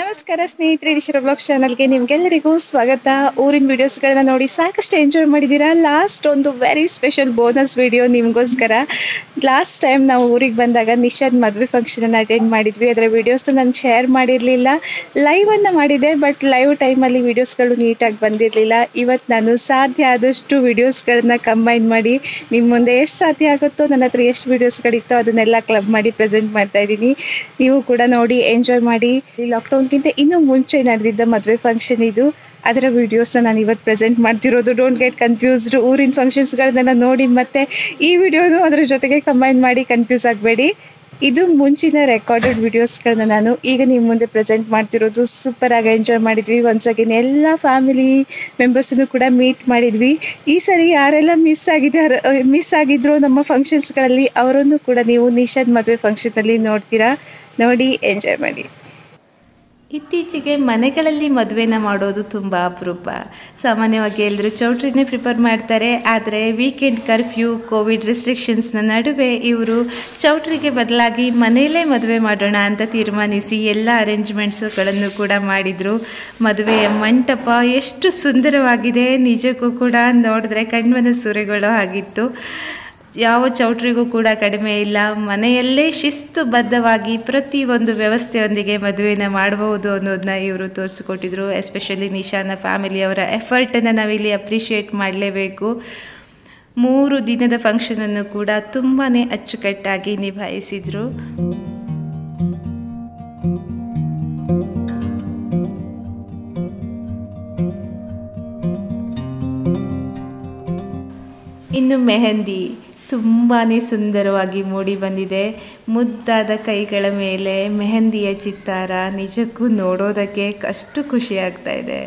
ನಮಸ್ಕಾರ ಸ್ನೇಹಿತರೆ ದಿಶರ ಬ್ಲಾಗ್ ಚಾನಲ್ಗೆ ನಿಮಗೆಲ್ಲರಿಗೂ ಸ್ವಾಗತ. ಊರಿನ ವಿಡಿಯೋಸ್ಗಳನ್ನ ನೋಡಿ ಸಾಕಷ್ಟು ಎಂಜಾಯ್ ಮಾಡಿದ್ದೀರಾ ಲಾಸ್ಟ್ ಒಂದು ವೆರಿ ಸ್ಪೆಷಲ್ ಬೋನಸ್ ವಿಡಿಯೋ ನಿಮಗೋಸ್ಕರ. ಲಾಸ್ಟ್ ಟೈಮ್ ನಾವು ಊರಿಗೆ ಬಂದಾಗ ನಿಶಾದ್ ಮದುವೆ ಫಂಕ್ಷನನ್ನು ಅಟೆಂಡ್ ಮಾಡಿದ್ವಿ. ಅದರ ವೀಡಿಯೋಸ್ನ ನಾನು ಶೇರ್ ಮಾಡಿರಲಿಲ್ಲ. ಲೈವನ್ನು ಮಾಡಿದೆ ಬಟ್ ಲೈವ್ ಟೈಮಲ್ಲಿ ವೀಡಿಯೋಸ್ಗಳು ನೀಟಾಗಿ ಬಂದಿರಲಿಲ್ಲ. ಇವತ್ತು ನಾನು ಸಾಧ್ಯ ಆದಷ್ಟು ವೀಡಿಯೋಸ್ಗಳನ್ನ ಕಂಬೈನ್ ಮಾಡಿ ನಿಮ್ಮ ಮುಂದೆ ಎಷ್ಟು ಸಾಧ್ಯ ಆಗುತ್ತೋ, ನನ್ನ ಹತ್ರ ಎಷ್ಟು ವೀಡಿಯೋಸ್ಗಳಿತ್ತೋ ಅದನ್ನೆಲ್ಲ ಕ್ಲಬ್ ಮಾಡಿ ಪ್ರೆಸೆಂಟ್ ಮಾಡ್ತಾ ಇದ್ದೀನಿ. ನೀವು ಕೂಡ ನೋಡಿ ಎಂಜಾಯ್ ಮಾಡಿ. ಲಾಕ್ಡೌನ್ಗಿಂತ ಇನ್ನೂ ಮುಂಚೆ ನಡೆದಿದ್ದ ಮದುವೆ ಫಂಕ್ಷನ್ ಇದು. ಅದರ ವಿಡಿಯೋಸ್ನ ನಾನು ಇವತ್ತು ಪ್ರೆಸೆಂಟ್ ಮಾಡ್ತಿರೋದು. ಡೋಂಟ್ ಗೆಟ್ ಕನ್ಫ್ಯೂಸ್ಡ್ ಊರಿನ ಫಂಕ್ಷನ್ಸ್ಗಳನ್ನೆಲ್ಲ ನೋಡಿ ಮತ್ತೆ ಈ ವಿಡಿಯೋನು ಅದರ ಜೊತೆಗೆ ಕಂಬೈನ್ ಮಾಡಿ ಕನ್ಫ್ಯೂಸ್ ಆಗಬೇಡಿ. ಇದು ಮುಂಚಿನ ರೆಕಾರ್ಡೆಡ್ ವಿಡಿಯೋಸ್ಗಳನ್ನ ನಾನು ಈಗ ನಿಮ್ಮ ಮುಂದೆ ಪ್ರೆಸೆಂಟ್ ಮಾಡ್ತಿರೋದು. ಸೂಪರಾಗಿ ಎಂಜಾಯ್ ಮಾಡಿದ್ವಿ. ಒನ್ಸ್ ಅಗೇನ್ ಎಲ್ಲ ಫ್ಯಾಮಿಲಿ ಮೆಂಬರ್ಸನ್ನು ಕೂಡ ಮೀಟ್ ಮಾಡಿದ್ವಿ. ಈ ಸರಿ ಯಾರೆಲ್ಲ ಮಿಸ್ ಆಗಿದೆ ಮಿಸ್ ಆಗಿದ್ರು ನಮ್ಮ ಫಂಕ್ಷನ್ಸ್ಗಳಲ್ಲಿ ಅವರನ್ನು ಕೂಡ ನೀವು ನಿಷಾದ್ ಮದುವೆ ಫಂಕ್ಷನ್ನಲ್ಲಿ ನೋಡ್ತೀರಾ. ನೋಡಿ ಎಂಜಾಯ್ ಮಾಡಿ. ಇತ್ತೀಚೆಗೆ ಮನೆಗಳಲ್ಲಿ ಮದುವೆನ ಮಾಡೋದು ತುಂಬ ಅಪರೂಪ. ಸಾಮಾನ್ಯವಾಗಿ ಎಲ್ಲರೂ ಚೌಟ್ರಿನೇ ಪ್ರಿಫರ್ ಮಾಡ್ತಾರೆ, ಆದರೆ ವೀಕೆಂಡ್ ಕರ್ಫ್ಯೂ ಕೋವಿಡ್ ರೆಸ್ಟ್ರಿಕ್ಷನ್ಸ್ನ ನಡುವೆ ಇವರು ಚೌಟ್ರಿಗೆ ಬದಲಾಗಿ ಮನೆಯಲ್ಲೇ ಮದುವೆ ಮಾಡೋಣ ಅಂತ ತೀರ್ಮಾನಿಸಿ ಎಲ್ಲ ಅರೇಂಜ್ಮೆಂಟ್ಸ್ಗಳನ್ನು ಕೂಡ ಮಾಡಿದರು. ಮದುವೆಯ ಮಂಟಪ ಎಷ್ಟು ಸುಂದರವಾಗಿದೆ, ನಿಜಕ್ಕೂ ಕೂಡ ನೋಡಿದ್ರೆ ಕಣ್ಮನ ಸೂರೆಗಳು ಆಗಿತ್ತು. ಯಾವ ಚೌಟ್ರಿಗೂ ಕೂಡ ಕಡಿಮೆ ಇಲ್ಲ. ಮನೆಯಲ್ಲೇ ಶಿಸ್ತುಬದ್ಧವಾಗಿ ಪ್ರತಿಯೊಂದು ವ್ಯವಸ್ಥೆಯೊಂದಿಗೆ ಮದುವೆನ ಮಾಡಬಹುದು ಅನ್ನೋದನ್ನ ಇವರು ತೋರಿಸಿಕೊಟ್ಟಿದ್ರು. ಎಸ್ಪೆಷಲಿ ನಿಶಾನ ಫ್ಯಾಮಿಲಿಯವರ ಎಫರ್ಟನ್ನು ನಾವಿಲ್ಲಿ ಅಪ್ರಿಷಿಯೇಟ್ ಮಾಡಲೇಬೇಕು. ಮೂರು ದಿನದ ಫಂಕ್ಷನನ್ನು ಕೂಡ ತುಂಬಾ ಅಚ್ಚುಕಟ್ಟಾಗಿ ನಿಭಾಯಿಸಿದರು. ಇನ್ನು ಮೆಹಂದಿ. ತುಂಬಾ ಸುಂದರವಾಗಿ ಮೂಡಿ ಬಂದಿದೆ. ಮುದ್ದಾದ ಕೈಗಳ ಮೇಲೆ ಮೆಹಂದಿಯ ಚಿತ್ತಾರ ನಿಜಕ್ಕೂ ನೋಡೋದಕ್ಕೆ ಅಷ್ಟು ಖುಷಿ ಆಗ್ತಾ ಇದೆ.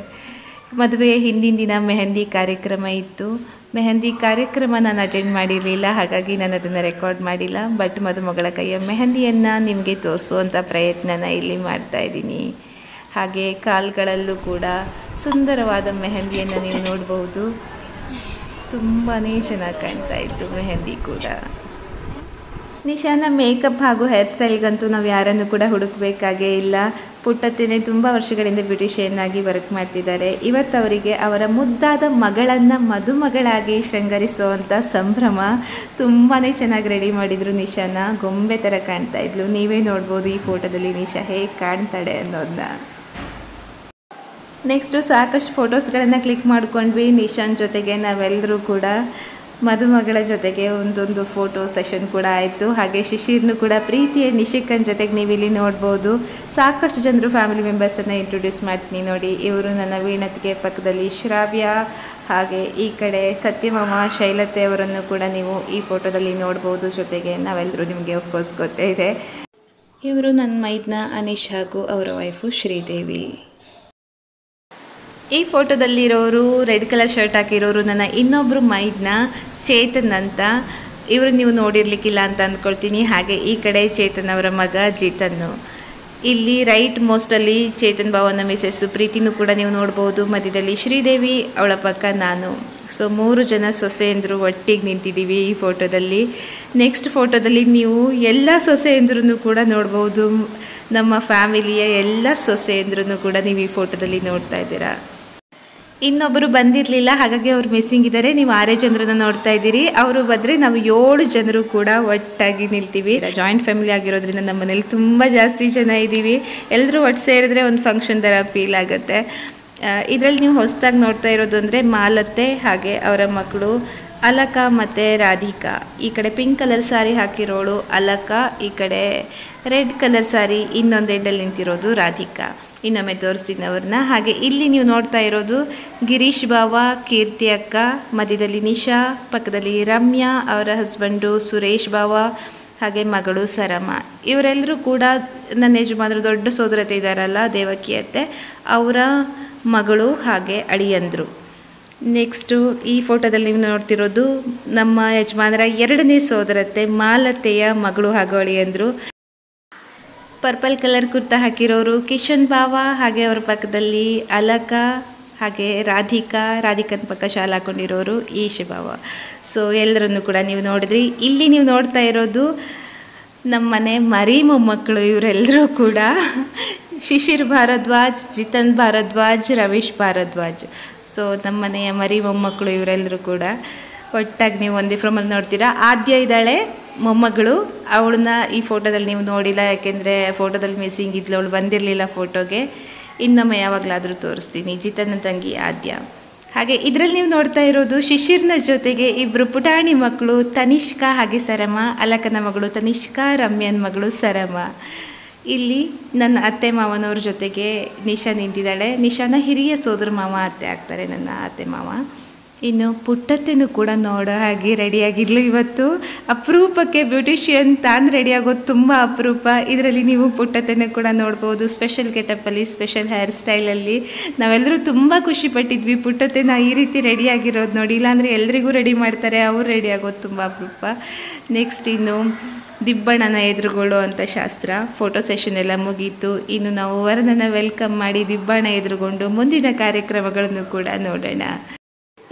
ಮದುವೆಯ ಹಿಂದಿನ ದಿನ ಮೆಹಂದಿ ಕಾರ್ಯಕ್ರಮ ಇತ್ತು. ಮೆಹಂದಿ ಕಾರ್ಯಕ್ರಮ ನಾನು ಅಟೆಂಡ್ ಮಾಡಿರಲಿಲ್ಲ, ಹಾಗಾಗಿ ನಾನು ಅದನ್ನು ರೆಕಾರ್ಡ್ ಮಾಡಿಲ್ಲ. ಬಟ್ ಮದುಮಗಳ ಕೈಯ ಮೆಹಂದಿಯನ್ನು ನಿಮಗೆ ತೋರಿಸುವಂಥ ಪ್ರಯತ್ನನ ಇಲ್ಲಿ ಮಾಡ್ತಾ ಇದ್ದೀನಿ. ಹಾಗೆ ಕಾಲ್ಗಳಲ್ಲೂ ಕೂಡ ಸುಂದರವಾದ ಮೆಹಂದಿಯನ್ನು ನೀವು ನೋಡ್ಬೋದು ತುಂಬಾ ಚೆನ್ನಾಗಿ ಕಾಣ್ತಾ ಇತ್ತು, ಮೆಹಂದಿ ಕೂಡ. ನಿಶಾನ ಮೇಕಪ್ ಹಾಗೂ ಹೇರ್ ಸ್ಟೈಲ್ಗಂತೂ ನಾವು ಯಾರನ್ನು ಕೂಡ ಹುಡುಕಬೇಕಾಗೇ ಇಲ್ಲ. ಪುಟ್ಟತ್ತೇನೆ ತುಂಬ ವರ್ಷಗಳಿಂದ ಬ್ಯೂಟಿಷಿಯನ್ ಆಗಿ ವರ್ಕ್ ಮಾಡ್ತಿದ್ದಾರೆ. ಇವತ್ತು ಅವರಿಗೆ ಅವರ ಮುದ್ದಾದ ಮಗಳನ್ನು ಮದುಮಗಳಾಗಿ ಶೃಂಗರಿಸುವಂಥ ಸಂಭ್ರಮ ತುಂಬಾ ಚೆನ್ನಾಗಿ ರೆಡಿ ಮಾಡಿದರು ನಿಶಾನ. ಗೊಂಬೆ ಥರ ಕಾಣ್ತಾ ಇದ್ಲು. ನೀವೇ ನೋಡ್ಬೋದು ಈ ಫೋಟೋದಲ್ಲಿ ನಿಶಾ ಹೇಗೆ ಕಾಣ್ತಾಳೆ ಅನ್ನೋದನ್ನ ನೆಕ್ಸ್ಟು ಸಾಕಷ್ಟು ಫೋಟೋಸ್ಗಳನ್ನು ಕ್ಲಿಕ್ ಮಾಡ್ಕೊಂಡ್ವಿ ನಿಶಾನ್ ಜೊತೆಗೆ ನಾವೆಲ್ಲರೂ ಕೂಡ. ಮದುಮಗಳ ಜೊತೆಗೆ ಒಂದೊಂದು ಫೋಟೋ ಸೆಷನ್ ಕೂಡ ಆಯಿತು. ಹಾಗೆ ಶಿಶಿರ್ನು ಕೂಡ ಪ್ರೀತಿಯ ನಿಶಿಕನ್ ಜೊತೆಗೆ ನೀವು ಇಲ್ಲಿ ನೋಡ್ಬೋದು. ಸಾಕಷ್ಟು ಜನರು ಫ್ಯಾಮಿಲಿ ಮೆಂಬರ್ಸನ್ನು ಇಂಟ್ರೊಡ್ಯೂಸ್ ಮಾಡ್ತೀನಿ ನೋಡಿ. ಇವರು ನನ್ನ ವೀಣತಿಗೆ ಪಕ್ಕದಲ್ಲಿ ಶ್ರಾವ್ಯ, ಹಾಗೆ ಈ ಕಡೆ ಸತ್ಯಮಾಮ, ಶೈಲತೆ ಅವರನ್ನು ಕೂಡ ನೀವು ಈ ಫೋಟೋದಲ್ಲಿ ನೋಡ್ಬೋದು ಜೊತೆಗೆ. ನಾವೆಲ್ಲರೂ ನಿಮಗೆ ಅಫ್ಕೋರ್ಸ್ ಗೊತ್ತೇ ಇದೆ. ಇವರು ನನ್ನ ಮೈದ್ನ ಅನೀಶ್ ಹಾಗೂ ಅವರ ವೈಫು ಶ್ರೀದೇವಿ. ಈ ಫೋಟೋದಲ್ಲಿರೋರು ರೆಡ್ ಕಲರ್ ಶರ್ಟ್ ಹಾಕಿರೋರು ನನ್ನ ಇನ್ನೊಬ್ಬರು ಮೈದ್ನ ಚೇತನ್ ಅಂತ. ಇವರು ನೀವು ನೋಡಿರ್ಲಿಕ್ಕಿಲ್ಲ ಅಂತ ಅಂದ್ಕೊಳ್ತೀನಿ. ಹಾಗೆ ಈ ಕಡೆ ಚೇತನ್ ಅವರ ಮಗ ಜೀತನ್ನು. ಇಲ್ಲಿ ರೈಟ್ ಮೋಸ್ಟಲ್ಲಿ ಚೇತನ್ ಭಾವನ ಮಿಸಸ್ಸು ಪ್ರೀತಿನೂ ಕೂಡ ನೀವು ನೋಡ್ಬೋದು. ಮಧ್ಯದಲ್ಲಿ ಶ್ರೀದೇವಿ, ಅವಳ ಪಕ್ಕ ನಾನು. ಸೊ, ಮೂರು ಜನ ಸೊಸೆಯಂದರು ಒಟ್ಟಿಗೆ ನಿಂತಿದ್ದೀವಿ ಈ ಫೋಟೋದಲ್ಲಿ. ನೆಕ್ಸ್ಟ್ ಫೋಟೋದಲ್ಲಿ ನೀವು ಎಲ್ಲ ಸೊಸೆಯಂದ್ರೂ ಕೂಡ ನೋಡ್ಬೋದು. ನಮ್ಮ ಫ್ಯಾಮಿಲಿಯ ಎಲ್ಲ ಸೊಸೆಯಂದ್ರೂ ಕೂಡ ನೀವು ಈ ಫೋಟೋದಲ್ಲಿ ನೋಡ್ತಾ ಇದ್ದೀರಾ. ಇನ್ನೊಬ್ಬರು ಬಂದಿರಲಿಲ್ಲ, ಹಾಗಾಗಿ ಅವ್ರು ಮಿಸ್ಸಿಂಗ್ ಇದ್ದಾರೆ ನೀವು ಆರೇ ಜನರನ್ನ ನೋಡ್ತಾ ಇದ್ದೀರಿ. ಅವರು ಬಂದರೆ ನಾವು ಏಳು ಜನರು ಕೂಡ ಒಟ್ಟಾಗಿ ನಿಲ್ತೀವಿ. ಜಾಯಿಂಟ್ ಫ್ಯಾಮಿಲಿ ಆಗಿರೋದ್ರಿಂದ ನಮ್ಮ ಮನೇಲಿ ತುಂಬ ಜಾಸ್ತಿ ಜನ ಇದ್ದೀವಿ. ಎಲ್ಲರೂ ಒಟ್ಟು ಸೇರಿದ್ರೆ ಒಂದು ಫಂಕ್ಷನ್ ಥರ ಫೀಲ್ ಆಗುತ್ತೆ. ಇದರಲ್ಲಿ ನೀವು ಹೊಸದಾಗಿ ನೋಡ್ತಾ ಇರೋದು ಅಂದರೆ ಮಾಲತ್ತೆ ಹಾಗೆ ಅವರ ಮಕ್ಕಳು ಅಲಕ ಮತ್ತು ರಾಧಿಕಾ. ಈ ಕಡೆ ಪಿಂಕ್ ಕಲರ್ ಸಾರಿ ಹಾಕಿರೋಳು ಅಲಕ, ಈ ಕಡೆ ರೆಡ್ ಕಲರ್ ಸಾರಿ ಇನ್ನೊಂದು ಎಂಡಲ್ಲಿ ನಿಂತಿರೋದು ರಾಧಿಕಾ. ಇನ್ನೊಮ್ಮೆ ತೋರಿಸ್ತೀನಿ ಅವ್ರನ್ನ ಹಾಗೆ ಇಲ್ಲಿ ನೀವು ನೋಡ್ತಾ ಇರೋದು ಗಿರೀಶ್ ಬಾವ, ಕೀರ್ತಿ ಅಕ್ಕ, ಮಧ್ಯದಲ್ಲಿ ನಿಶಾ, ಪಕ್ಕದಲ್ಲಿ ರಮ್ಯಾ, ಅವರ ಹಸ್ಬೆಂಡು ಸುರೇಶ್ ಬಾವ, ಹಾಗೆ ಮಗಳು ಸರಮ. ಇವರೆಲ್ಲರೂ ಕೂಡ ನನ್ನ ಯಜಮಾನರು ದೊಡ್ಡ ಸೋದರತೆ ಇದ್ದಾರಲ್ಲ ದೇವಕಿ ಅತ್ತೆ, ಅವರ ಮಗಳು ಹಾಗೆ ಅಳಿಯಂದರು. ನೆಕ್ಸ್ಟು ಈ ಫೋಟೋದಲ್ಲಿ ನೀವು ನೋಡ್ತಿರೋದು ನಮ್ಮ ಯಜಮಾನರ ಎರಡನೇ ಸೋದರತೆ ಮಾಲತೆಯ ಮಗಳು ಹಾಗೂ ಅಳಿಯಂದರು. ಪರ್ಪಲ್ ಕಲರ್ ಕುರ್ತಾ ಹಾಕಿರೋರು ಕಿಶನ್ ಬಾವ ಹಾಗೆ ಅವ್ರ ಪಕ್ಕದಲ್ಲಿ ಅಲಕ ಹಾಗೆ ರಾಧಿಕಾ, ರಾಧಿಕನ ಪಕ್ಕ ಶಾಲೆ ಹಾಕೊಂಡಿರೋರು ಈಶ್ ಬಾವ ಸೊ ಎಲ್ಲರನ್ನು ಕೂಡ ನೀವು ನೋಡಿದ್ರಿ. ಇಲ್ಲಿ ನೀವು ನೋಡ್ತಾ ಇರೋದು ನಮ್ಮ ಮನೆ ಮರಿ ಮೊಮ್ಮಕ್ಕಳು ಇವರೆಲ್ಲರೂ ಕೂಡ ಶಿಶಿರ್ ಭಾರದ್ವಾಜ್, ಜಿತನ್ ಭಾರದ್ವಾಜ್ ರವೀಶ್ ಭಾರದ್ವಾಜ್. ಸೊ ನಮ್ಮ ಮನೆಯ ಮರಿ ಮೊಮ್ಮಕ್ಕಳು ಇವರೆಲ್ಲರೂ ಕೂಡ ಒಟ್ಟಾಗಿ ನೀವು ಒಂದೇ ಫ್ರಮಲ್ಲಿ ನೋಡ್ತೀರಾ. ಆದ್ಯ ಇದ್ದಾಳೆ ಮೊಮ್ಮಗಳು, ಅವಳನ್ನ ಈ ಫೋಟೋದಲ್ಲಿ ನೀವು ನೋಡಿಲ್ಲ, ಯಾಕೆಂದರೆ ಫೋಟೋದಲ್ಲಿ ಮಿಸ್ಸಿಂಗ್ ಇದ್ಲು, ಅವಳು ಬಂದಿರಲಿಲ್ಲ ಫೋಟೋಗೆ. ಇನ್ನೊಮ್ಮೆ ಯಾವಾಗಲಾದರೂ ತೋರಿಸ್ತೀನಿ. ಜಿತನ ತಂಗಿ ಆದ್ಯ. ಹಾಗೆ ಇದರಲ್ಲಿ ನೀವು ನೋಡ್ತಾ ಇರೋದು ಶಿಶಿರ್ನ ಜೊತೆಗೆ ಇಬ್ಬರು ಪುಟಾಣಿ ಮಕ್ಕಳು ತನಿಷ್ಕಾ ಹಾಗೆ ಸರಮ, ಅಲಕನ ಮಗಳು ತನಿಷ್ಕಾ, ರಮ್ಯನ್ ಮಗಳು ಸರಮ. ಇಲ್ಲಿ ನನ್ನ ಅತ್ತೆ ಮಾವನವ್ರ ಜೊತೆಗೆ ನಿಶಾ ನಿಂತಿದ್ದಾಳೆ. ನಿಶಾನ ಹಿರಿಯ ಸೋದರ ಮಾವ ಅತ್ತೆ ಆಗ್ತಾರೆ ನನ್ನ ಅತ್ತೆ ಮಾವ. ಇನ್ನು ಪುಟ್ಟತ್ತೆನೂ ಕೂಡ ನೋಡೋ ಹಾಗೆ ರೆಡಿಯಾಗಿರ್ಲಿ ಇವತ್ತು. ಅಪರೂಪಕ್ಕೆ ಬ್ಯೂಟಿಷಿಯನ್ ತಾನು ರೆಡಿಯಾಗೋದು ತುಂಬ ಅಪರೂಪ. ಇದರಲ್ಲಿ ನೀವು ಪುಟ್ಟತ್ತೆನೂ ಕೂಡ ನೋಡ್ಬೋದು, ಸ್ಪೆಷಲ್ ಗೆಟಪ್ಪಲ್ಲಿ, ಸ್ಪೆಷಲ್ ಹೇರ್ ಸ್ಟೈಲಲ್ಲಿ. ನಾವೆಲ್ಲರೂ ತುಂಬ ಖುಷಿ ಪಟ್ಟಿದ್ವಿ ಪುಟ್ಟತ್ತೆನ ಈ ರೀತಿ ರೆಡಿಯಾಗಿರೋದು ನೋಡಿ. ಇಲ್ಲಾಂದರೆ ಎಲ್ರಿಗೂ ರೆಡಿ ಮಾಡ್ತಾರೆ, ಅವ್ರು ರೆಡಿ ಆಗೋದು ತುಂಬ ಅಪರೂಪ. ನೆಕ್ಸ್ಟ್ ಇನ್ನು ದಿಬ್ಬಣ್ಣನ ಎದುರುಗೊಳ್ಳೋ ಅಂತ ಶಾಸ್ತ್ರ. ಫೋಟೋ ಸೆಷನ್ ಎಲ್ಲ ಮುಗೀತು. ಇನ್ನು ನಾವು ವರನನ್ನು ವೆಲ್ಕಮ್ ಮಾಡಿ ದಿಬ್ಬಣ್ಣ ಎದುರುಗೊಂಡು ಮುಂದಿನ ಕಾರ್ಯಕ್ರಮಗಳನ್ನು ಕೂಡ ನೋಡೋಣ.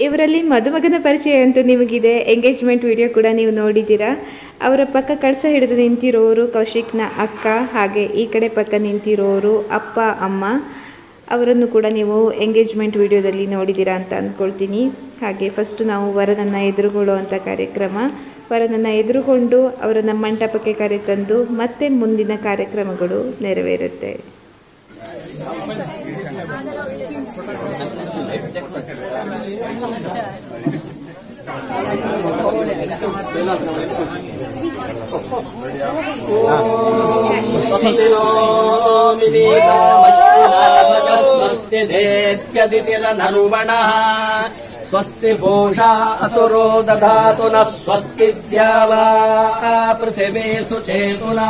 ಇವರಲ್ಲಿ ಮದುಮಗನ ಪರಿಚಯ ಅಂತ ನಿಮಗಿದೆ. ಎಂಗೇಜ್ಮೆಂಟ್ ವಿಡಿಯೋ ಕೂಡ ನೀವು ನೋಡಿದ್ದೀರಾ. ಅವರ ಪಕ್ಕ ಕಳಸ ಹಿಡಿದು ನಿಂತಿರೋರು ಕೌಶಿಕ್ನ ಅಕ್ಕ, ಹಾಗೆ ಈ ಕಡೆ ಪಕ್ಕ ನಿಂತಿರೋರು ಅಪ್ಪ, ಅಮ್ಮ. ಅವರನ್ನು ಕೂಡ ನೀವು ಎಂಗೇಜ್ಮೆಂಟ್ ವಿಡಿಯೋದಲ್ಲಿ ನೋಡಿದ್ದೀರಾ ಅಂತ ಅಂದ್ಕೊಳ್ತೀನಿ. ಹಾಗೆ ಫಸ್ಟು ನಾವು ವರನನ್ನು ಎದುರುಗೊಳ್ಳುವಂಥ ಕಾರ್ಯಕ್ರಮ. ವರನನ್ನು ಎದುರುಗೊಂಡು ಅವರನ್ನು ಮಂಟಪಕ್ಕೆ ಕರೆತಂದು ಮತ್ತೆ ಮುಂದಿನ ಕಾರ್ಯಕ್ರಮಗಳು ನೆರವೇರುತ್ತೆ. देव्यदितिरनरुवणः स्वस्ति पूषा असुरो दधातु नः स्वस्ति द्यावा। पृथिवी सुचेतुना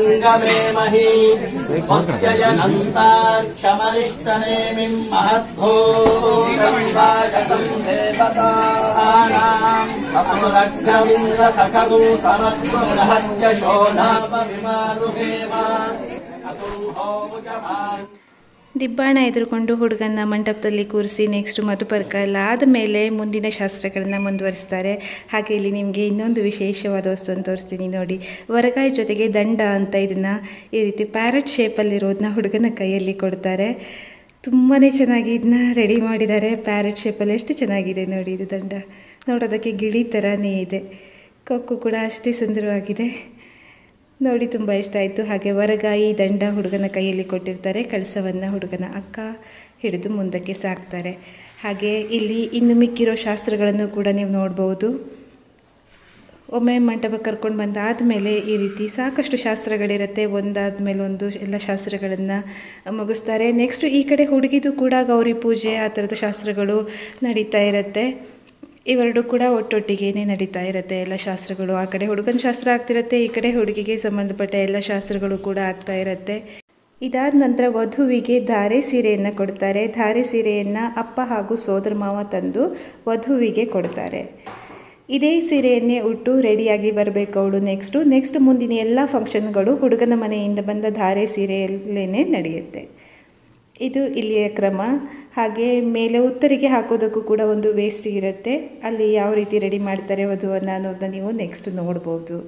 सङ्गमे पत्यजनन्ताक्षमलिष्टनेमिम् महद्भूम्बाचन्दताविन्द सखलु समत्वरहत्य शो नाम विमालुमे वा ದಿಬ್ಬಾಣ ಎದುರುಕೊಂಡು ಹುಡುಗನ ಮಂಟಪದಲ್ಲಿ ಕೂರಿಸಿ ನೆಕ್ಸ್ಟ್ ಮಧುಪರ್ಕ ಎಲ್ಲ ಆದಮೇಲೆ ಮುಂದಿನ ಶಾಸ್ತ್ರಗಳನ್ನು ಮುಂದುವರಿಸ್ತಾರೆ. ಹಾಗೆ ಇಲ್ಲಿ ನಿಮಗೆ ಇನ್ನೊಂದು ವಿಶೇಷವಾದ ವಸ್ತುವನ್ನು ತೋರಿಸ್ತೀನಿ ನೋಡಿ. ವರಗಾಯಿ ಜೊತೆಗೆ ದಂಡ ಅಂತ ಇದನ್ನು ಈ ರೀತಿ ಪ್ಯಾರೆಟ್ ಶೇಪಲ್ಲಿರೋದನ್ನ ಹುಡುಗನ ಕೈಯಲ್ಲಿ ಕೊಡ್ತಾರೆ. ತುಂಬಾ ಚೆನ್ನಾಗಿ ಇದನ್ನ ರೆಡಿ ಮಾಡಿದ್ದಾರೆ. ಪ್ಯಾರೆಟ್ ಶೇಪಲ್ಲಿ ಎಷ್ಟು ಚೆನ್ನಾಗಿದೆ ನೋಡಿ ಇದು ದಂಡ. ನೋಡೋದಕ್ಕೆ ಗಿಳಿ ಥರನೇ ಇದೆ. ಕೊಕ್ಕು ಕೂಡ ಅಷ್ಟೇ ಸುಂದರವಾಗಿದೆ. ನೋಡಿ ತುಂಬ ಇಷ್ಟ ಆಯಿತು. ಹಾಗೆ ವರಗಾಯಿ ದಂಡ ಹುಡುಗನ ಕೈಯಲ್ಲಿ ಕೊಟ್ಟಿರ್ತಾರೆ. ಕಳಸವನ್ನು ಹುಡುಗನ ಅಕ್ಕ ಹಿಡಿದು ಮುಂದಕ್ಕೆ ಸಾಕ್ತಾರೆ. ಹಾಗೆ ಇಲ್ಲಿ ಇನ್ನು ಮಿಕ್ಕಿರೋ ಶಾಸ್ತ್ರಗಳನ್ನು ಕೂಡ ನೀವು ನೋಡ್ಬೋದು. ಒಮ್ಮೆ ಮಂಟಪ ಕರ್ಕೊಂಡು ಬಂದಾದ ಮೇಲೆ ಈ ರೀತಿ ಸಾಕಷ್ಟು ಶಾಸ್ತ್ರಗಳಿರುತ್ತೆ. ಒಂದಾದ ಮೇಲೆ ಒಂದು ಎಲ್ಲ ಶಾಸ್ತ್ರಗಳನ್ನು ಮುಗಿಸ್ತಾರೆ. ನೆಕ್ಸ್ಟು ಈ ಕಡೆ ಹುಡುಗಿದು ಕೂಡ ಗೌರಿ ಪೂಜೆ ಆ ಥರದ ಶಾಸ್ತ್ರಗಳು ನಡೀತಾ ಇರುತ್ತೆ. ಇವೆರಡು ಕೂಡ ಒಟ್ಟೊಟ್ಟಿಗೆನೇ ನಡೀತಾ ಇರುತ್ತೆ ಎಲ್ಲ ಶಾಸ್ತ್ರಗಳು. ಆ ಕಡೆ ಹುಡುಗನ ಶಾಸ್ತ್ರ ಆಗ್ತಿರುತ್ತೆ, ಈ ಕಡೆ ಹುಡುಗಿಗೆ ಸಂಬಂಧಪಟ್ಟ ಎಲ್ಲ ಶಾಸ್ತ್ರಗಳು ಕೂಡ ಆಗ್ತಾ ಇರುತ್ತೆ. ಇದಾದ ನಂತರ ವಧುವಿಗೆ ಧಾರೆ ಸೀರೆಯನ್ನು ಕೊಡ್ತಾರೆ. ಧಾರೆ ಸೀರೆಯನ್ನು ಅಪ್ಪ ಹಾಗೂ ಸೋದರ ಮಾವ ತಂದು ವಧುವಿಗೆ ಕೊಡ್ತಾರೆ. ಇದೇ ಸೀರೆಯನ್ನೇ ಉಟ್ಟು ರೆಡಿಯಾಗಿ ಬರಬೇಕು ಅವಳು ನೆಕ್ಸ್ಟು. ನೆಕ್ಸ್ಟ್ ಮುಂದಿನ ಎಲ್ಲ ಫಂಕ್ಷನ್ಗಳು ಹುಡುಗನ ಮನೆಯಿಂದ ಬಂದ ಧಾರೆ ಸೀರೆಯಲ್ಲೇ ನಡೆಯುತ್ತೆ. ಇದು ಇಲ್ಲಿಯ ಕ್ರಮ. ಹಾಗೆ ಮೇಲೆ ಉತ್ತರಿಗೆ ಹಾಕೋದಕ್ಕೂ ಕೂಡ ಒಂದು ವೇಸ್ಟ್ ಇರುತ್ತೆ. ಅಲ್ಲಿ ಯಾವ ರೀತಿ ರೆಡಿ ಮಾಡ್ತಾರೆ ಅದು ಅನ್ನೋದನ್ನ ನೀವು ನೆಕ್ಸ್ಟ್ ನೋಡಬಹುದು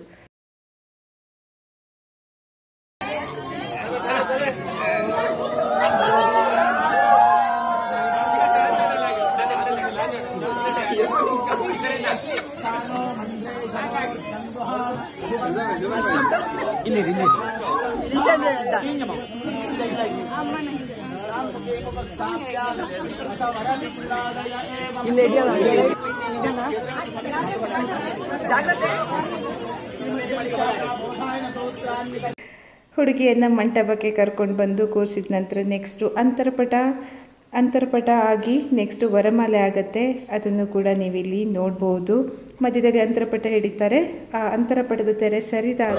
ಇಲ್ಲಿ ಹುಡುಗಿಯನ್ನು ಮಂಟಪಕ್ಕೆ ಕರ್ಕೊಂಡು ಬಂದು ಕೂರಿಸಿದ ನಂತರ ನೆಕ್ಸ್ಟು ಅಂತರ್ಪಟ ಅಂತರ್ಪಟ ಆಗಿ ನೆಕ್ಸ್ಟು ವರಮಾಲೆ ಆಗುತ್ತೆ. ಅದನ್ನು ಕೂಡ ನೀವಿಲ್ಲಿ ನೋಡ್ಬೋದು. ಮಧ್ಯದಲ್ಲಿ ಅಂತರಪಟ ಹಿಡಿತಾರೆ. ಆ ಅಂತರಪಟದ ತೆರೆ ಸರಿದಾಗ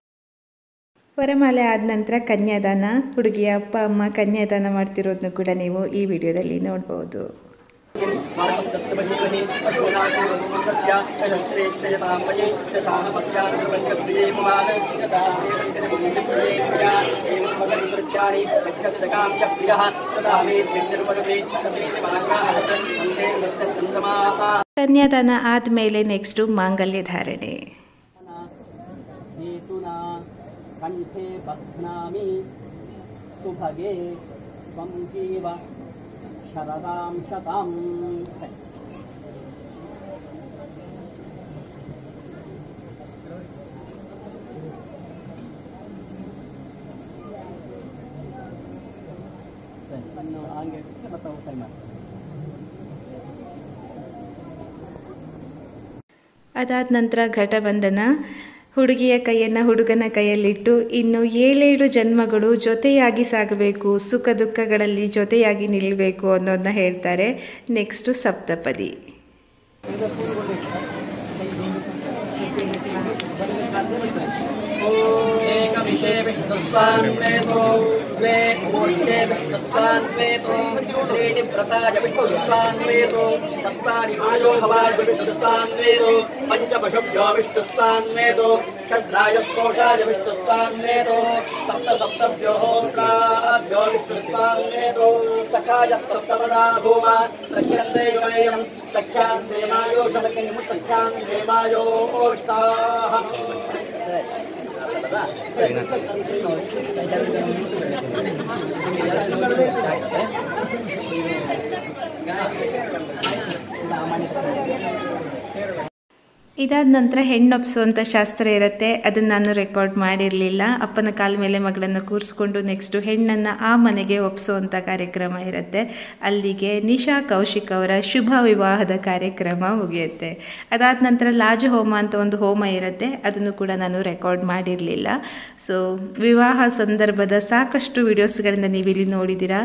ವರಮಾಲೆ ಆದ ನಂತರ ಕನ್ಯಾದಾನ, ಹುಡುಗಿಯ ಅಪ್ಪ, ಅಮ್ಮ ಕನ್ಯಾದಾನ ಮಾಡ್ತಿರೋದನ್ನು ಕೂಡ ನೀವು ಈ ವಿಡಿಯೋದಲ್ಲಿ ನೋಡ್ಬೋದು. ಕನ್ಯಾದಾನ ಆದಮೇಲೆ ನೆಕ್ಸ್ಟು ಮಾಂಗಲ್ಯ ಧಾರಣೆ. कण्ठे बध्नामि सुभगे त्वं जीव शरदां शतम् ಹಂಗೆ ಮತ್ತೆ ಸರಿ ಮಾಡಿ ಅದಾದ ನಂತರ ಘಟಬಂಧನ ಹುಡುಗಿಯ ಕೈಯನ್ನು ಹುಡುಗನ ಕೈಯಲ್ಲಿಟ್ಟು ಇನ್ನು ಏಳೇಳು ಜನ್ಮಗಳು ಜೊತೆಯಾಗಿ ಸಾಗಬೇಕು, ಸುಖ ದುಃಖಗಳಲ್ಲಿ ಜೊತೆಯಾಗಿ ನಿಲ್ಲಬೇಕು ಅನ್ನೋದನ್ನ ಹೇಳ್ತಾರೆ ನೆಕ್ಸ್ಟು ಸಪ್ತಪದಿ. विषेभिस्तस्वान्वेतो द्वे ओष्ठेभिस्तस्वान्वेतो मायो भवाजभिष्टस्वान्वेतो पञ्चपशुभ्योभिष्टस्वान्वेतो मायो शमकिम् 对。ಇದಾದ ನಂತರ ಹೆಣ್ಣೊಪ್ಸುವಂಥ ಶಾಸ್ತ್ರ ಇರುತ್ತೆ. ಅದನ್ನು ನಾನು ರೆಕಾರ್ಡ್ ಮಾಡಿರಲಿಲ್ಲ. ಅಪ್ಪನ ಕಾಲ ಮೇಲೆ ಮಗಳನ್ನು ಕೂರಿಸ್ಕೊಂಡು ನೆಕ್ಸ್ಟು ಹೆಣ್ಣನ್ನು ಆ ಮನೆಗೆ ಒಪ್ಸುವಂಥ ಕಾರ್ಯಕ್ರಮ ಇರುತ್ತೆ. ಅಲ್ಲಿಗೆ ನಿಶಾ ಕೌಶಿಕ್ ಅವರ ಶುಭ ವಿವಾಹದ ಕಾರ್ಯಕ್ರಮ ಮುಗಿಯುತ್ತೆ. ಅದಾದ ನಂತರ ಲಾಜ ಹೋಮ ಅಂತ ಒಂದು ಹೋಮ ಇರುತ್ತೆ. ಅದನ್ನು ಕೂಡ ನಾನು ರೆಕಾರ್ಡ್ ಮಾಡಿರಲಿಲ್ಲ. ಸೊ ವಿವಾಹ ಸಂದರ್ಭದ ಸಾಕಷ್ಟು ವಿಡಿಯೋಸ್ಗಳನ್ನು ನೀವಿಲ್ಲಿ ನೋಡಿದ್ದೀರಾ.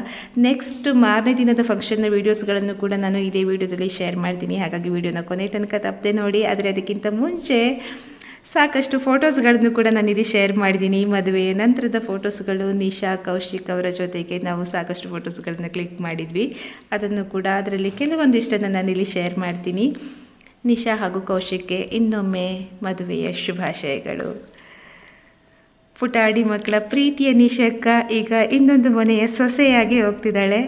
ನೆಕ್ಸ್ಟ್ ಮಾರನೇ ದಿನದ ಫಂಕ್ಷನ್ನ ವೀಡಿಯೋಸ್ಗಳನ್ನು ಕೂಡ ನಾನು ಇದೇ ವಿಡಿಯೋದಲ್ಲಿ ಶೇರ್ ಮಾಡ್ತೀನಿ. ಹಾಗಾಗಿ ವಿಡಿಯೋನ ಕೊನೆ ತನಕ ತಪ್ಪದೆ ನೋಡಿ. ಆದರೆ ಅದಕ್ಕಿಂತ ಮುಂಚೆ ಸಾಕಷ್ಟು ಫೋಟೋಸ್ಗಳನ್ನು ಕೂಡ ನಾನು ಇಲ್ಲಿ ಶೇರ್ ಮಾಡಿದ್ದೀನಿ. ಮದುವೆ ನಂತರದ ಫೋಟೋಸ್ಗಳು ನಿಶಾ, ಕೌಶಿಕ್ ಅವರ ಜೊತೆಗೆ ನಾವು ಸಾಕಷ್ಟು ಫೋಟೋಸ್ಗಳನ್ನ ಕ್ಲಿಕ್ ಮಾಡಿದ್ವಿ. ಅದನ್ನು ಕೂಡ ಅದರಲ್ಲಿ ಕೆಲವೊಂದಿಷ್ಟನ್ನು ನಾನು ಇಲ್ಲಿ ಶೇರ್ ಮಾಡ್ತೀನಿ. ನಿಶಾ ಹಾಗೂ ಕೌಶಿಕ್ಗೆ ಇನ್ನೊಮ್ಮೆ ಮದುವೆಯ ಶುಭಾಶಯಗಳು. ಪುಟಾಡಿ ಮಕ್ಕಳ ಪ್ರೀತಿಯ ನಿಶಕ್ಕ ಈಗ ಇನ್ನೊಂದು ಮನೆಯ ಸೊಸೆಯಾಗಿ ಹೋಗ್ತಿದ್ದಾಳೆ.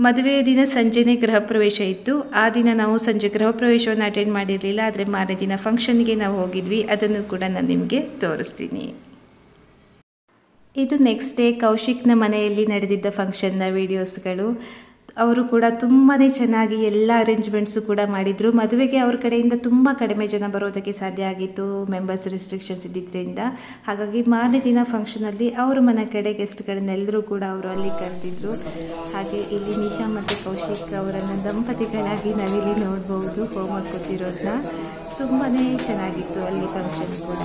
ಮದುವೆಯ ದಿನ ಸಂಜೆನೇ ಗೃಹ ಪ್ರವೇಶ ಇತ್ತು. ಆ ದಿನ ನಾವು ಸಂಜೆ ಗೃಹ ಪ್ರವೇಶವನ್ನು ಅಟೆಂಡ್ ಮಾಡಿರಲಿಲ್ಲ. ಆದರೆ ಮಾರನೇ ದಿನ ಫಂಕ್ಷನ್ಗೆ ನಾವು ಹೋಗಿದ್ವಿ. ಅದನ್ನು ಕೂಡ ನಾನು ನಿಮಗೆ ತೋರಿಸ್ತೀನಿ. ಇದು ನೆಕ್ಸ್ಟ್ ಡೇ ಕೌಶಿಕ್ನ ಮನೆಯಲ್ಲಿ ನಡೆದಿದ್ದ ಫಂಕ್ಷನ್ನ ವೀಡಿಯೋಸ್ಗಳು ಅವರು ಕೂಡ ತುಂಬಾ ಚೆನ್ನಾಗಿ ಎಲ್ಲ ಅರೇಂಜ್ಮೆಂಟ್ಸು ಕೂಡ ಮಾಡಿದರು. ಮದುವೆಗೆ ಅವ್ರ ಕಡೆಯಿಂದ ತುಂಬ ಕಡಿಮೆ ಜನ ಬರೋದಕ್ಕೆ ಸಾಧ್ಯ ಆಗಿತ್ತು. ಮೆಂಬರ್ಸ್ ರಿಸ್ಟ್ರಿಕ್ಷನ್ಸ್ ಇದ್ದಿದ್ದರಿಂದ ಹಾಗಾಗಿ ಮಾರನೇ ದಿನ ಫಂಕ್ಷನಲ್ಲಿ ಅವ್ರ ಮನೆ ಕಡೆ ಗೆಸ್ಟ್ಗಳನ್ನೆಲ್ಲರೂ ಕೂಡ ಅವರು ಅಲ್ಲಿ ಕರೆದಿದ್ರು. ಹಾಗೆ ಇಲ್ಲಿ ನಿಶಾ ಮತ್ತು ಕೌಶಿಕ್ ಅವರನ್ನು ದಂಪತಿಗಳಾಗಿ ನಾವಿಲ್ಲಿ ನೋಡ್ಬೋದು ಹೋಮ್ವರ್ಕ್ ಕೊಟ್ಟಿರೋದನ್ನ ತುಂಬಾ ಚೆನ್ನಾಗಿತ್ತು ಅಲ್ಲಿ ಫಂಕ್ಷನ್ ಕೂಡ.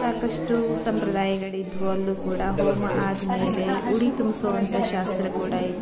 ಸಾಕಷ್ಟು ಸಂಪ್ರದಾಯಗಳಿದ್ವು ಅಲ್ಲೂ ಕೂಡ. ಹೋಮ ಆದಮೇಲೆ ಉಡಿ ತುಂಬಿಸುವಂಥ ಶಾಸ್ತ್ರ ಕೂಡ ಇತ್ತು.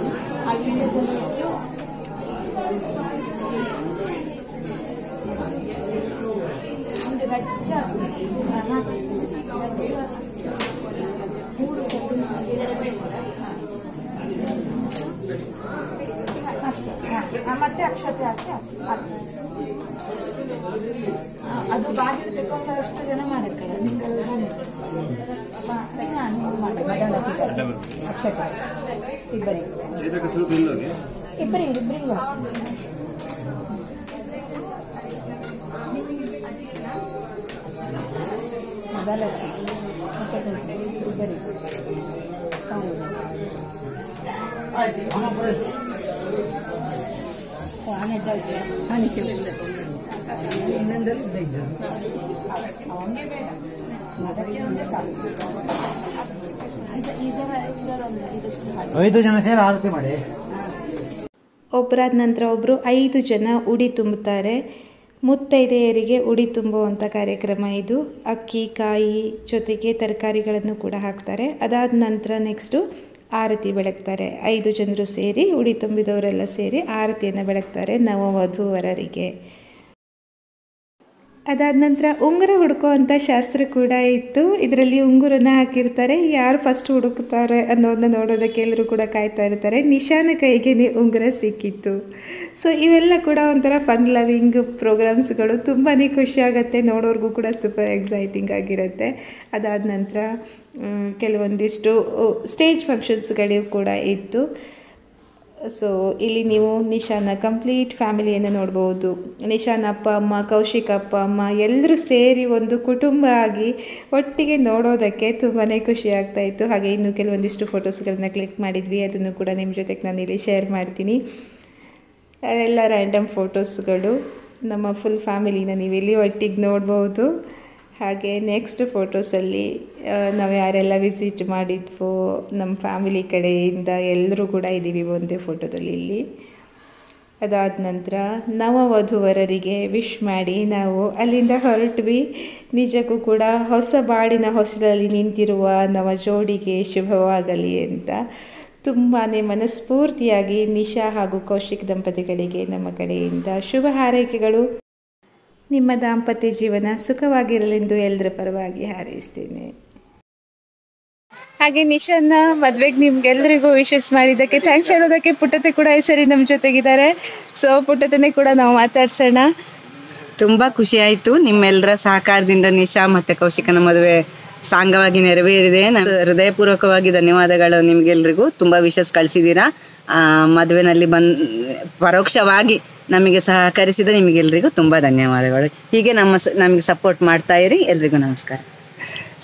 ಅಕ್ಷತೆ ಹಾಕಿ ಅದು ಬಾಗಿಲು ತಗೊಂಡು ಅಷ್ಟು ಜನ ಮಾಡಿರ್ತಾರೆ ನಿಂಗಳು ಬನ್ನಿ ಮಾ- ನಾನು ನೀವು ಮಾಡಿ ಮಧ್ಯಾಹ್ನ ಅಕ್ಷತೆ ಇಬ್ಬರಿಗೆ ಇಬ್ಬರಿಗೆ ಇಬ್ಬರಿಗೆ ಇಬ್ಬರಿಗೆ ಮಹಾಲಕ್ಷ್ಮಿ ಮತ್ತೆ ಇಬ್ಬರಿಗೆ ಹೌದು ಅವನಿಗೆ ಬೇಡ. ಅದಕ್ಕೆ ಒಂದೇ ಸಾಕು. ಇದರ ಇದರಲ್ಲ ಇದಷ್ಟು ಹಾಗೆ. ಐದು ಜನ ಸೇರಿ ಆರತಿ ಮಾಡಿ. ಒಬ್ಬರಾದ ನಂತರ ಒಬ್ಬರು ಐದು ಜನ ಉಡಿ ತುಂಬುತ್ತಾರೆ. ಮುತ್ತೈದೆಯರಿಗೆ ಉಡಿ ತುಂಬುವಂಥ ಕಾರ್ಯಕ್ರಮ ಇದು. ಅಕ್ಕಿ ಕಾಯಿ ಜೊತೆಗೆ ತರಕಾರಿಗಳನ್ನು ಕೂಡ ಹಾಕ್ತಾರೆ. ಅದಾದ ನಂತರ ನೆಕ್ಸ್ಟು ಆರತಿ ಬೆಳಗ್ತಾರೆ. ಐದು ಜನರು ಸೇರಿ ಉಡಿ ತುಂಬಿದವರೆಲ್ಲ ಸೇರಿ ಆರತಿಯನ್ನು ಬೆಳಗ್ತಾರೆ ನವವಧೂವರರಿಗೆ. ಅದಾದ ನಂತರ ಉಂಗುರ ಹುಡುಕುವಂಥ ಶಾಸ್ತ್ರ ಕೂಡ ಇತ್ತು. ಇದರಲ್ಲಿ ಉಂಗುರನ ಹಾಕಿರ್ತಾರೆ. ಯಾರು ಫಸ್ಟ್ ಹುಡುಕ್ತಾರೆ ಅನ್ನೋದನ್ನ ನೋಡೋದಕ್ಕೆ ಎಲ್ಲರೂ ಕೂಡ ಕಾಯ್ತಾ ಇರ್ತಾರೆ. ನಿಶಾನ ಕೈಗೆ ಉಂಗುರ ಸಿಕ್ಕಿತ್ತು. ಸೊ ಇವೆಲ್ಲ ಕೂಡ ಒಂಥರ ಫನ್ ಲವಿಂಗ್ ಪ್ರೋಗ್ರಾಮ್ಸ್ಗಳು ತುಂಬಾ ಖುಷಿಯಾಗತ್ತೆ ನೋಡೋರ್ಗೂ ಕೂಡ ಸೂಪರ್ ಎಕ್ಸೈಟಿಂಗ್ ಆಗಿರುತ್ತೆ. ಅದಾದ ನಂತರ ಕೆಲವೊಂದಿಷ್ಟು ಸ್ಟೇಜ್ ಫಂಕ್ಷನ್ಸ್ಗಳಿಗೂ ಕೂಡ ಇತ್ತು. ಸೊ ಇಲ್ಲಿ ನೀವು ನಿಶಾನ ಕಂಪ್ಲೀಟ್ ಫ್ಯಾಮಿಲಿಯನ್ನು ನೋಡ್ಬೋದು. ನಿಶಾನ್ ಅಪ್ಪ, ಅಮ್ಮ, ಕೌಶಿಕ್ ಅಪ್ಪ, ಅಮ್ಮ ಎಲ್ಲರೂ ಸೇರಿ ಒಂದು ಕುಟುಂಬ ಆಗಿ ಒಟ್ಟಿಗೆ ನೋಡೋದಕ್ಕೆ ತುಂಬಾ ಖುಷಿ ಆಗ್ತಾ ಇತ್ತು. ಹಾಗೆ ಇನ್ನು ಕೆಲವೊಂದಿಷ್ಟು ಫೋಟೋಸ್ಗಳನ್ನ ಕ್ಲಿಕ್ ಮಾಡಿದ್ವಿ. ಅದನ್ನು ಕೂಡ ನಿಮ್ಮ ಜೊತೆಗೆ ನಾನು ಇಲ್ಲಿ ಶೇರ್ ಮಾಡ್ತೀನಿ. ಎಲ್ಲ ರ್ಯಾಂಡಮ್ ಫೋಟೋಸ್ಗಳು ನಮ್ಮ ಫುಲ್ ಫ್ಯಾಮಿಲಿನ ನೀವು ಇಲ್ಲಿ ಒಟ್ಟಿಗೆ ನೋಡ್ಬೋದು. ಹಾಗೆ ನೆಕ್ಸ್ಟ್ ಫೋಟೋಸಲ್ಲಿ ನಾವು ಯಾರೆಲ್ಲ ವಿಸಿಟ್ ಮಾಡಿದ್ವೋ ನಮ್ಮ ಫ್ಯಾಮಿಲಿ ಕಡೆಯಿಂದ ಎಲ್ಲರೂ ಕೂಡ ಇದ್ದೀವಿ ಒಂದೇ ಫೋಟೋದಲ್ಲಿ ಇಲ್ಲಿ. ಅದಾದ ನಂತರ ನವವಧುವರರಿಗೆ ವಿಶ್ ಮಾಡಿ ನಾವು ಅಲ್ಲಿಂದ ಹೊರಟ್ವಿ. ನಿಜಕ್ಕೂ ಕೂಡ ಹೊಸ ಬಾಡಿನ ಹೊಸದಲ್ಲಿ ನಿಂತಿರುವ ನವ ಜೋಡಿಗೆ ಶುಭವಾಗಲಿ ಅಂತ. ತುಂಬಾ ಮನಸ್ಫೂರ್ತಿಯಾಗಿ ನಿಶಾ ಹಾಗೂ ಕೌಶಿಕ್ ದಂಪತಿಗಳಿಗೆ ನಮ್ಮ ಕಡೆಯಿಂದ ಶುಭ ಹಾರೈಕೆಗಳು. ನಿಮ್ಮ ದಾಂಪತ್ಯ ಜೀವನ ಸುಖವಾಗಿರಲೆಂದು ಎಲ್ಲರ ಪರವಾಗಿ ಹಾರೈಸ್ತೇನೆ. ಹಾಗೆ ನಿಶಾನ್ನ ಮದ್ವೆಗೆ ನಿಮ್ಗೆಲ್ರಿಗೂ ವಿಶಸ್ ಮಾಡಿದ್ದಕ್ಕೆ ಥ್ಯಾಂಕ್ಸ್ ಹೇಳೋದಕ್ಕೆ ಪುಟ್ಟತೆ ಕೂಡ ಈ ಸರಿ ನಮ್ಮ ಜೊತೆಗಿದ್ದಾರೆ. ಸೊ ಪುಟ್ಟತೆನೆ ಕೂಡ ನಾವು ಮಾತಾಡ್ಸೋಣ. ತುಂಬಾ ಖುಷಿ ಆಯ್ತು. ನಿಮ್ಮೆಲ್ಲರ ಸಹಕಾರದಿಂದ ನಿಶಾ ಮತ್ತೆ ಕೌಶಿಕನ ಮದುವೆ ಸಾಂಗವಾಗಿ ನೆರವೇರಿದೆ. ನಾನು ಹೃದಯಪೂರ್ವಕವಾಗಿ ಧನ್ಯವಾದಗಳು ನಿಮಗೆಲ್ರಿಗೂ. ತುಂಬಾ ವಿಶಸ್ ಕಳಿಸಿದ್ದೀರಾ. ಆ ಮದುವೆನಲ್ಲಿ ಬಂದ್ ಪರೋಕ್ಷವಾಗಿ ನಮಗೆ ಸಹಕರಿಸಿದ ನಿಮಗೆಲ್ರಿಗೂ ತುಂಬಾ ಧನ್ಯವಾದಗಳು. ಹೀಗೆ ನಮ್ಮ ನಮಗೆ ಸಪೋರ್ಟ್ ಮಾಡ್ತಾ ಇರಿ. ಎಲ್ರಿಗೂ ನಮಸ್ಕಾರ.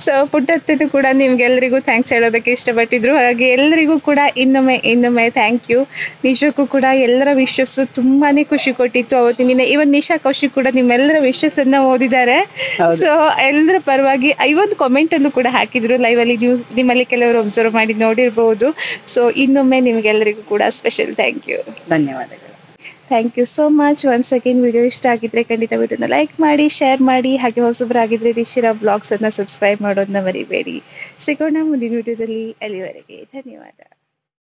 ಸೊ ಪುಟ್ಟತ್ತಿದ್ದು ಕೂಡ ನಿಮ್ಗೆಲ್ರಿಗೂ ಥ್ಯಾಂಕ್ಸ್ ಹೇಳೋದಕ್ಕೆ ಇಷ್ಟಪಟ್ಟಿದ್ರು. ಹಾಗೆ ಎಲ್ಲರಿಗೂ ಕೂಡ ಇನ್ನೊಮ್ಮೆ ಇನ್ನೊಮ್ಮೆ ಥ್ಯಾಂಕ್ ಯು ನಿಜಕ್ಕೂ ಕೂಡ ಎಲ್ಲರ ವಿಶಸ್ಸು ತುಂಬಾ ಖುಷಿ ಕೊಟ್ಟಿತ್ತು ಅವತ್ತಿನ ದಿನ. ಇವನ್ ನಿಶಾ ಕೌಶಿಕ್ ಕೂಡ ನಿಮ್ಮೆಲ್ಲರ ವಿಶಸ್ಸನ್ನ ಓದಿದ್ದಾರೆ. ಸೊ ಎಲ್ಲರ ಪರವಾಗಿ ಐವತ್ತು ಅನ್ನು ಕೂಡ ಹಾಕಿದ್ರು. ಲೈವ್ ಅಲ್ಲಿ ನೀವು ನಿಮ್ಮಲ್ಲಿ ಕೆಲವರು ಅಬ್ಸರ್ವ್ ಮಾಡಿ ನೋಡಿರ್ಬೋದು. ಸೊ ಇನ್ನೊಮ್ಮೆ ನಿಮಗೆಲ್ಲರಿಗೂ ಕೂಡ ಸ್ಪೆಷಲ್ ಥ್ಯಾಂಕ್ ಯು ಧನ್ಯವಾದಗಳು. Thank you so much once again video ಇಷ್ಟ ಆಗಿದ್ರೆ ಖಂಡಿತ ವಿಡಿಯೋನ ಲೈಕ್ ಮಾಡಿ ಶೇರ್ ಮಾಡಿ, ಹಾಗೆ ಹೊಸಬರಾಗಿದ್ರೆ ದಿಶಿರ ಬ್ಲಾಗ್ಸನ್ನು ಸಬ್ಸ್ಕ್ರೈಬ್ ಮಾಡೋದನ್ನ ಮರಿಬೇಡಿ. ಸಿಗೋಣ ಮುಂದಿನ ವಿಡಿಯೋದಲ್ಲಿ ಅಲ್ಲಿವರೆಗೆ. ಧನ್ಯವಾದ.